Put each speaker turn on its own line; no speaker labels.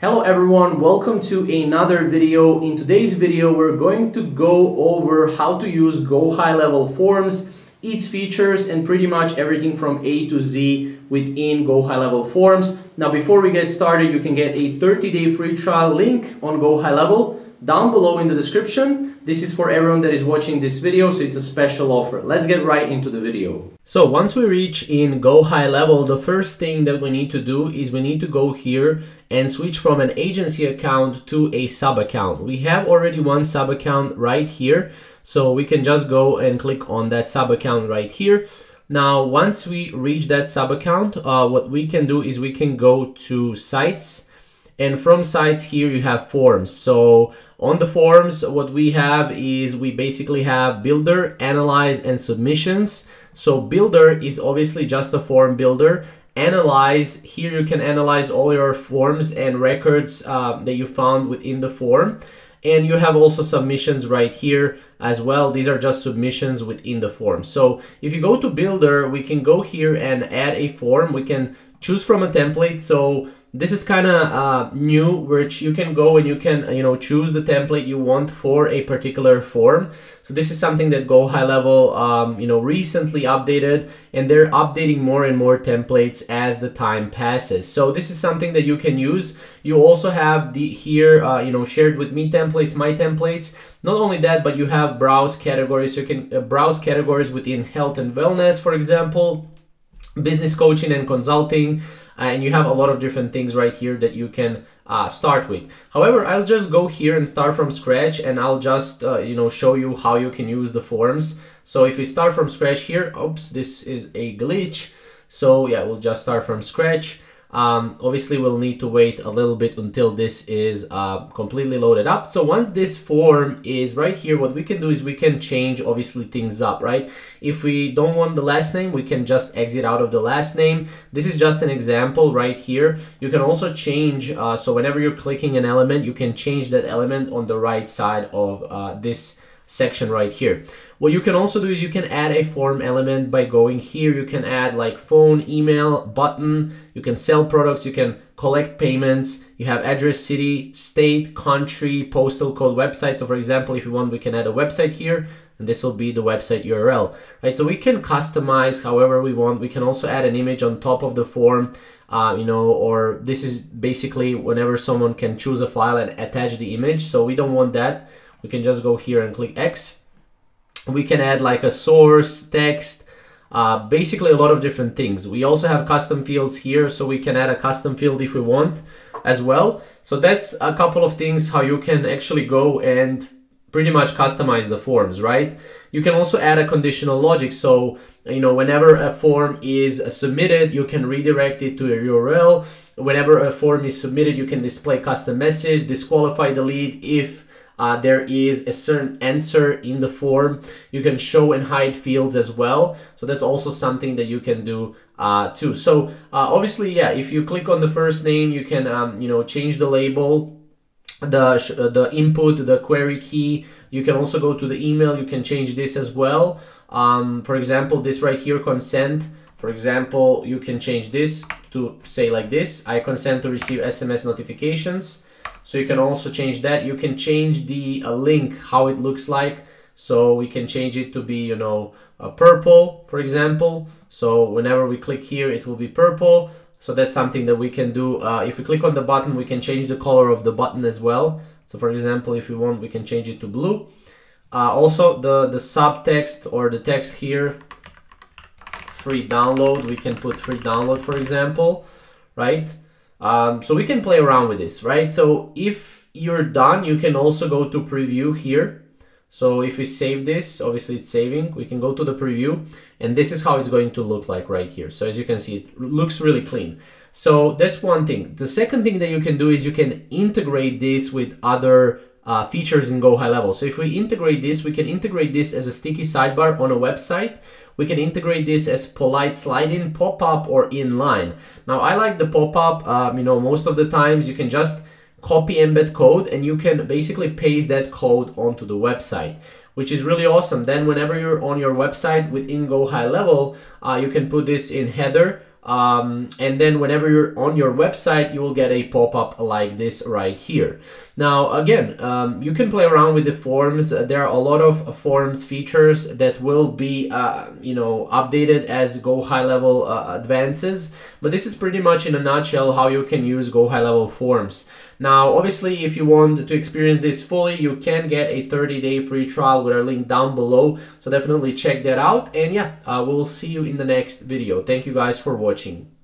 Hello everyone, welcome to another video. In today's video, we're going to go over how to use Go High Level Forms, its features, and pretty much everything from A to Z within Go High Level Forms. Now, before we get started, you can get a 30-day free trial link on Go High Level down below in the description. This is for everyone that is watching this video, so it's a special offer. Let's get right into the video. So once we reach in Go High Level, the first thing that we need to do is we need to go here and switch from an agency account to a sub account. We have already one sub account right here, so we can just go and click on that sub account right here. Now, once we reach that sub account, uh, what we can do is we can go to sites and from sites here you have forms. So on the forms, what we have is we basically have builder, analyze, and submissions. So builder is obviously just a form builder. Analyze, here you can analyze all your forms and records uh, that you found within the form. And you have also submissions right here as well. These are just submissions within the form. So if you go to builder, we can go here and add a form. We can choose from a template. So this is kind of uh, new which you can go and you can you know choose the template you want for a particular form. So this is something that go high level um, you know recently updated and they're updating more and more templates as the time passes. So this is something that you can use. You also have the here uh, you know shared with me templates my templates. Not only that but you have browse categories. So you can uh, browse categories within health and wellness for example business coaching and consulting and you have a lot of different things right here that you can uh, start with. However, I'll just go here and start from scratch and I'll just, uh, you know, show you how you can use the forms. So if we start from scratch here, oops, this is a glitch. So yeah, we'll just start from scratch. Um, obviously, we'll need to wait a little bit until this is uh, completely loaded up. So once this form is right here, what we can do is we can change obviously things up, right? If we don't want the last name, we can just exit out of the last name. This is just an example right here. You can also change, uh, so whenever you're clicking an element, you can change that element on the right side of uh, this section right here. What you can also do is you can add a form element by going here. You can add like phone, email, button. You can sell products. You can collect payments. You have address, city, state, country, postal code, website. So for example, if you want, we can add a website here and this will be the website URL, right? So we can customize however we want. We can also add an image on top of the form, uh, you know, or this is basically whenever someone can choose a file and attach the image. So we don't want that we can just go here and click X. We can add like a source, text, uh, basically a lot of different things. We also have custom fields here, so we can add a custom field if we want as well. So that's a couple of things how you can actually go and pretty much customize the forms, right? You can also add a conditional logic. So, you know, whenever a form is submitted, you can redirect it to a URL. Whenever a form is submitted, you can display custom message, disqualify the lead if uh, there is a certain answer in the form. You can show and hide fields as well. So that's also something that you can do uh, too. So uh, obviously, yeah, if you click on the first name, you can, um, you know, change the label, the, uh, the input, the query key. You can also go to the email. You can change this as well. Um, for example, this right here, consent. For example, you can change this to say like this, I consent to receive SMS notifications. So you can also change that. You can change the uh, link, how it looks like. So we can change it to be, you know, uh, purple, for example. So whenever we click here, it will be purple. So that's something that we can do. Uh, if we click on the button, we can change the color of the button as well. So for example, if we want, we can change it to blue. Uh, also, the, the subtext or the text here, free download, we can put free download, for example, right? Um, so we can play around with this, right? So if you're done, you can also go to preview here. So if we save this, obviously it's saving, we can go to the preview and this is how it's going to look like right here. So as you can see, it looks really clean. So that's one thing. The second thing that you can do is you can integrate this with other uh, features in Go High Level. So if we integrate this, we can integrate this as a sticky sidebar on a website. We can integrate this as polite slide-in, pop-up, or inline. Now I like the pop-up, um, you know, most of the times you can just copy embed code and you can basically paste that code onto the website which is really awesome. Then whenever you're on your website within Go High Level, uh, you can put this in header um, and then whenever you're on your website you will get a pop-up like this right here now again um, you can play around with the forms there are a lot of forms features that will be uh, you know updated as go high level uh, advances but this is pretty much in a nutshell how you can use go high level forms now, obviously, if you want to experience this fully, you can get a 30-day free trial with our link down below. So definitely check that out. And yeah, uh, we'll see you in the next video. Thank you guys for watching.